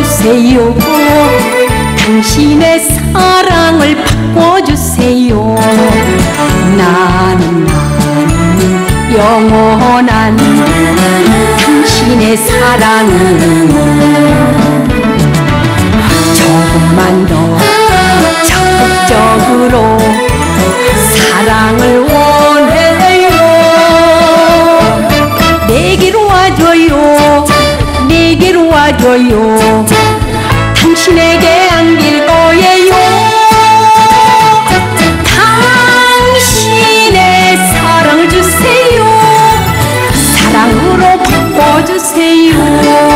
바꿔주세요. 당신의 사랑을 바꿔주세요. 나는 나는 영원한 당신의 사랑은 와줘요. 당신에게 안길 거예요. 당신의 사랑을 주세요. 사랑으로 바꿔주세요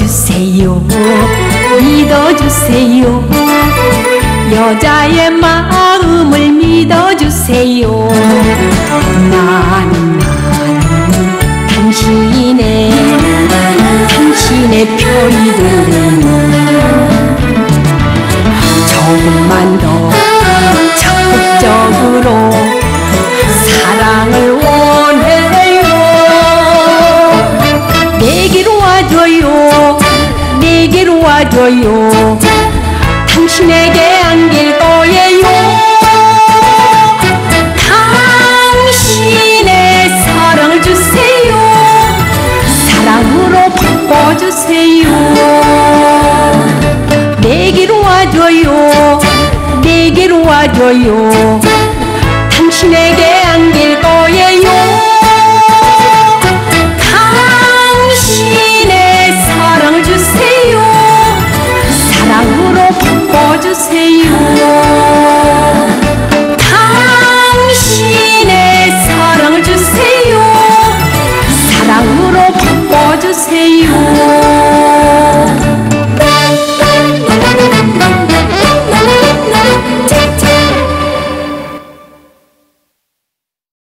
믿어주세요. 믿어주세요. 여자의 마음을 믿어주세요 내게로 와줘요. 당신에게 안길 거예요. 당신의 사랑을 주세요. 사랑으로 바꿔주세요. 내게로 와줘요. 내게로 와줘요